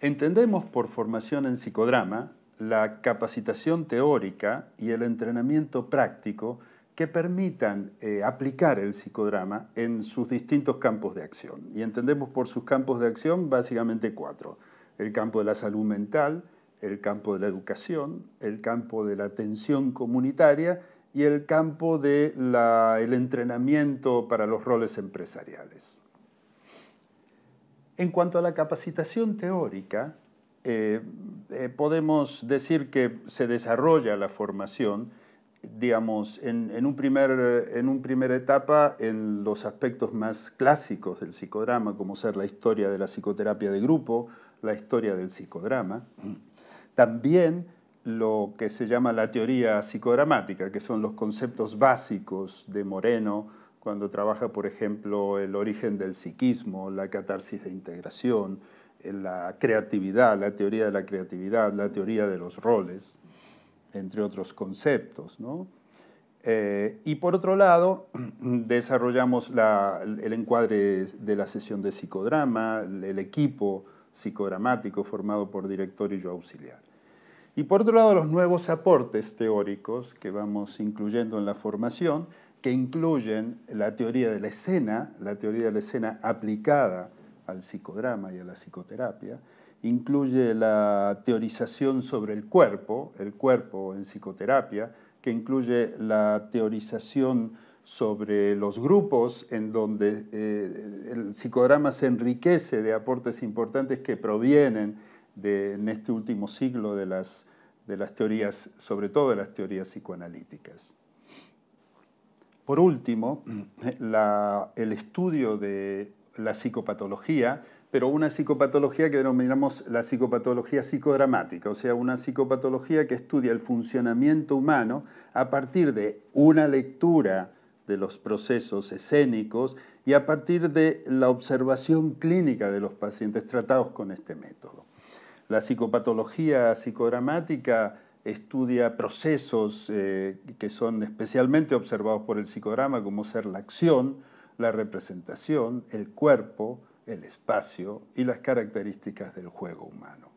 Entendemos por formación en psicodrama la capacitación teórica y el entrenamiento práctico que permitan eh, aplicar el psicodrama en sus distintos campos de acción. Y entendemos por sus campos de acción básicamente cuatro. El campo de la salud mental, el campo de la educación, el campo de la atención comunitaria y el campo del entrenamiento para los roles empresariales. En cuanto a la capacitación teórica, eh, eh, podemos decir que se desarrolla la formación, digamos, en, un primer, en una primera etapa en los aspectos más clásicos del psicodrama, como ser la historia de la psicoterapia de grupo, la historia del psicodrama. También lo que se llama la teoría psicodramática, que son los conceptos básicos de Moreno cuando trabaja, por ejemplo, el origen del psiquismo, la catarsis de integración, la creatividad, la teoría de la creatividad, la teoría de los roles, entre otros conceptos. Eh, y por otro lado, desarrollamos el encuadre de la sesión de psicodrama, el equipo psicodramático formado por director y yo auxiliar. Y por otro lado, los nuevos aportes teóricos que vamos incluyendo en la formación, que incluyen la teoría de la escena, la teoría de la escena aplicada al psicodrama y a la psicoterapia, incluye la teorización sobre el cuerpo, el cuerpo en psicoterapia, que incluye la teorización sobre los grupos en donde eh, el psicodrama se enriquece de aportes importantes que provienen de, en este último siglo de las, de las teorías, sobre todo de las teorías psicoanalíticas. Por último, el estudio de la psicopatología, pero una psicopatología que denominamos la psicopatología psicodramática, o sea, una psicopatología que estudia el funcionamiento humano a partir de una lectura de los procesos escénicos y a partir de la observación clínica de los pacientes tratados con este método. La psicopatología psicodramática estudia procesos eh, que son especialmente observados por el psicodrama, como ser la acción, la representación, el cuerpo, el espacio y las características del juego humano.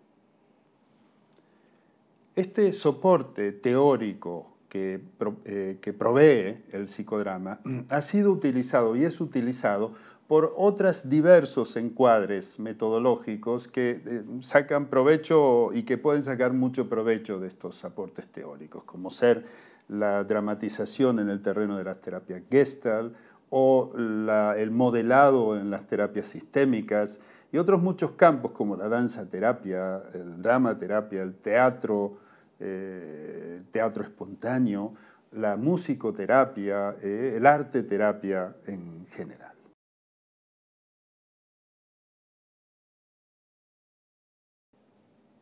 Este soporte teórico que, eh, que provee el psicodrama ha sido utilizado y es utilizado por otros diversos encuadres metodológicos que eh, sacan provecho y que pueden sacar mucho provecho de estos aportes teóricos, como ser la dramatización en el terreno de las terapias Gestalt o el modelado en las terapias sistémicas y otros muchos campos como la danza terapia, el drama terapia, el teatro, eh, teatro espontáneo, la musicoterapia, eh, el arte terapia en general.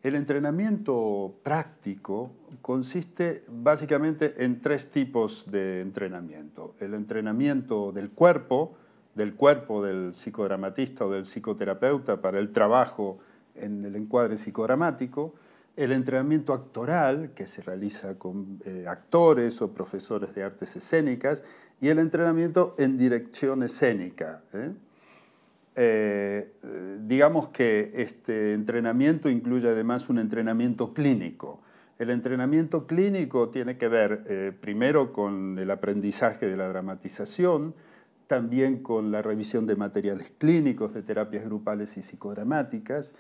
El entrenamiento práctico consiste básicamente en tres tipos de entrenamiento. El entrenamiento del cuerpo, del cuerpo del psicodramatista o del psicoterapeuta para el trabajo en el encuadre psicodramático, el entrenamiento actoral, que se realiza con eh, actores o profesores de artes escénicas, y el entrenamiento en dirección escénica. ¿eh? Eh, digamos que este entrenamiento incluye además un entrenamiento clínico. El entrenamiento clínico tiene que ver eh, primero con el aprendizaje de la dramatización, también con la revisión de materiales clínicos de terapias grupales y psicodramáticas,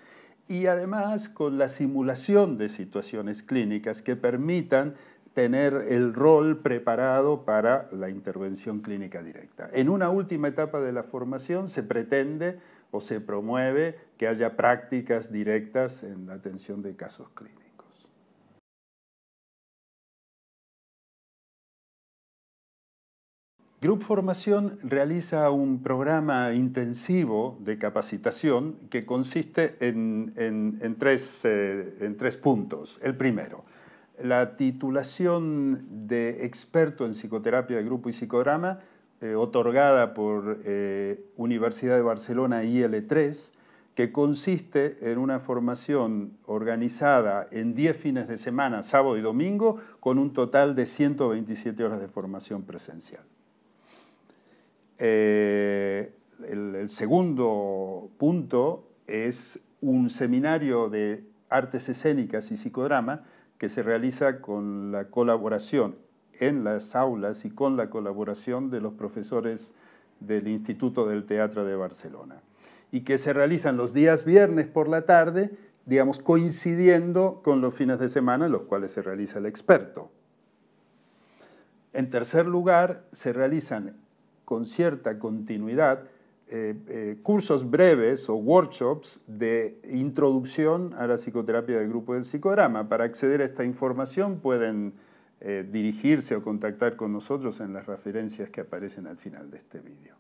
y además con la simulación de situaciones clínicas que permitan tener el rol preparado para la intervención clínica directa. En una última etapa de la formación se pretende o se promueve que haya prácticas directas en la atención de casos clínicos. Group Formación realiza un programa intensivo de capacitación que consiste en, tres, eh, en tres puntos. El primero, la titulación de experto en psicoterapia de grupo y psicodrama, eh, otorgada por eh, Universidad de Barcelona IL3, que consiste en una formación organizada en 10 fines de semana, sábado y domingo, con un total de 127 horas de formación presencial. Eh, el segundo punto es un seminario de artes escénicas y psicodrama que se realiza con la colaboración en las aulas y con la colaboración de los profesores del Instituto del Teatro de Barcelona. Y que se realizan los días viernes por la tarde, digamos, coincidiendo con los fines de semana en los cuales se realiza el experto. En tercer lugar, se realizan con cierta continuidad eh, eh, cursos breves o workshops de introducción a la psicoterapia del grupo del psicodrama. Para acceder a esta información pueden eh, dirigirse o contactar con nosotros en las referencias que aparecen al final de este vídeo.